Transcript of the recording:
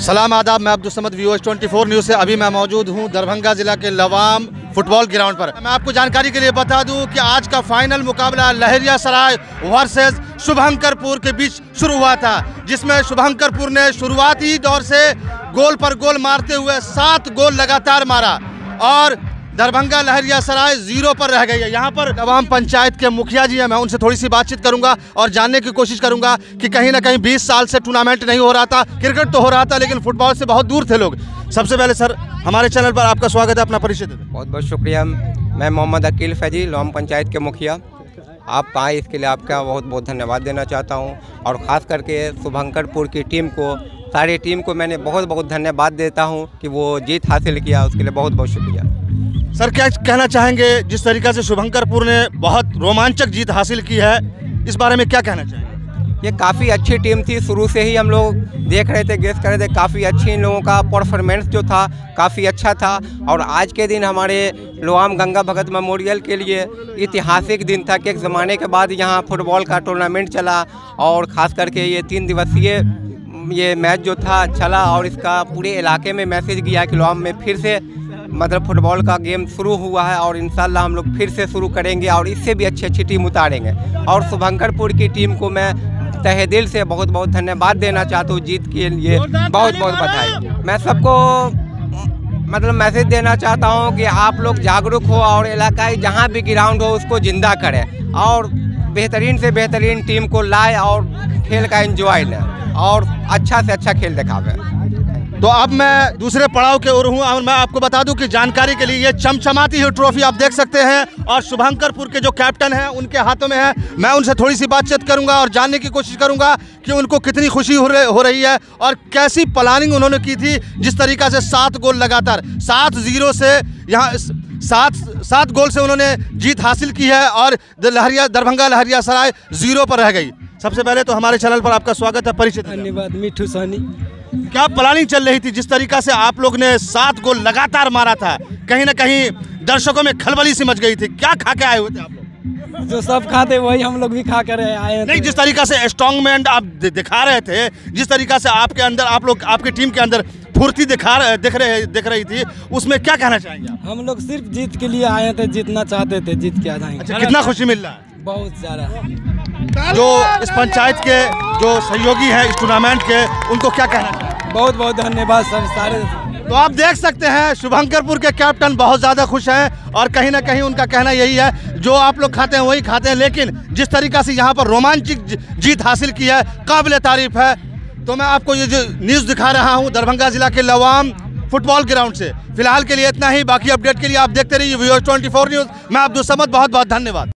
सलाम आदाब, मैं Abdul Samad V twenty four news से। अभी मैं मौजूद हूँ दरभंगा जिला के लवाम फुटबॉल ग्राउंड पर। मैं आपको जानकारी के लिए बता दूँ कि आज का फाइनल मुकाबला लहरिया सराय वर्सेज शुभंकरपुर के बीच शुरू हुआ था, जिसमें शुभंकरपुर ने शुरुआती दौर से गोल पर गोल मारते हुए सात गोल लगातार मारा और दरभंगा लहरिया सराय ज़ीरो पर रह गई है। यहाँ पर तमाम पंचायत के मुखिया जी हैं। मैं उनसे थोड़ी सी बातचीत करूँगा और जानने की कोशिश करूँगा कि कहीं ना कहीं 20 साल से टूर्नामेंट नहीं हो रहा था, क्रिकेट तो हो रहा था, लेकिन फुटबॉल से बहुत दूर थे लोग। सबसे पहले सर, हमारे चैनल पर आपका स्वागत है, अपना परिचय बहुत बहुत शुक्रिया। मैं मोहम्मद अकील फैजी लोम पंचायत के मुखिया। आप आए, इसके लिए आपका बहुत बहुत धन्यवाद देना चाहता हूँ। और ख़ास करके शुभंकरपुर की टीम को, सारी टीम को मैंने बहुत बहुत धन्यवाद देता हूँ कि वो जीत हासिल किया, उसके लिए बहुत बहुत शुक्रिया। सर, क्या कहना चाहेंगे जिस तरीके से शुभंकरपुर ने बहुत रोमांचक जीत हासिल की है, इस बारे में क्या कहना चाहेंगे? ये काफ़ी अच्छी टीम थी, शुरू से ही हम लोग देख रहे थे, गेस कर रहे थे, काफ़ी अच्छी इन लोगों का परफॉर्मेंस जो था, काफ़ी अच्छा था। और आज के दिन हमारे लोआम गंगा भगत मेमोरियल के लिए ऐतिहासिक दिन था कि एक ज़माने के बाद यहाँ फुटबॉल का टूर्नामेंट चला और ख़ास करके ये तीन दिवसीय, ये मैच जो था, चला और इसका पूरे इलाके में मैसेज गया कि लोआम में फिर से मतलब फुटबॉल का गेम शुरू हुआ है और इंशाल्लाह हम लोग फिर से शुरू करेंगे और इससे भी अच्छी अच्छी टीम उतारेंगे। और शुभंकरपुर की टीम को मैं तहे दिल से बहुत बहुत धन्यवाद देना चाहता हूँ। जीत के लिए बहुत बहुत बधाई। मैं सबको मतलब मैसेज देना चाहता हूँ कि आप लोग जागरूक हो और इलाकाई जहाँ भी ग्राउंड हो उसको ज़िंदा करें और बेहतरीन से बेहतरीन टीम को लाए और खेल का एंजॉय लें और अच्छा से अच्छा खेल दिखावें। तो अब मैं दूसरे पड़ाव के ओर हूँ और मैं आपको बता दूँ कि जानकारी के लिए ये चमचमाती हुई ट्रॉफी आप देख सकते हैं और शुभंकरपुर के जो कैप्टन हैं उनके हाथों में है। मैं उनसे थोड़ी सी बातचीत करूँगा और जानने की कोशिश करूँगा कि उनको कितनी खुशी हो, रहे, हो और कैसी प्लानिंग उन्होंने की थी जिस तरीका से सात गोल लगातार सात ज़ीरो से यहाँ सात सात गोल से उन्होंने जीत हासिल की है और लहरिया दरभंगा लहरिया सराय ज़ीरो पर रह गई। सबसे पहले तो हमारे चैनल पर आपका स्वागत है परिचित धन्यवाद मिठू सानी। क्या प्लानिंग चल रही थी जिस तरीका से आप लोग ने सात गोल लगातार मारा था? कहीं ना कहीं दर्शकों में खलबली सी मच गई थी। क्या खा के आए हुए थे आप लोग? जो सब खाते वही हम लोग भी खा कर आए हैं नहीं जिस तरीका से स्ट्रॉन्गमैन आप दिखा रहे थे जिस तरीका से आपके अंदर आप लोग आपकी टीम के अंदर फुर्ती दिखा रहे दिख रहे दिख रही थी उसमें क्या कहना चाहेंगे हम लोग सिर्फ़ जीत के लिए आए थे जीतना चाहते थे जीत के आ जाएँगे। अच्छा कितना खुशी मिल रहा है? बहुत ज़्यादा। जो इस पंचायत के जो सहयोगी हैं इस टूर्नामेंट के उनको क्या कहना चाहिए? बहुत बहुत धन्यवाद सब सारे तो आप देख सकते हैं शुभंकरपुर के कैप्टन बहुत ज़्यादा खुश हैं और कहीं ना कहीं उनका कहना यही है जो आप लोग खाते हैं वही खाते हैं लेकिन जिस तरीका से यहाँ पर रोमांचिक जीत हासिल की है काबिल तारीफ़ है। तो मैं आपको ये जो न्यूज़ दिखा रहा हूँ दरभंगा जिला के लवाम फुटबॉल ग्राउंड से। फ़िलहाल के लिए इतना ही बाकी अपडेट के लिए आप देखते रहिए वीओ ट्वेंटी न्यूज़ मैं अब्दुल समद बहुत बहुत धन्यवाद।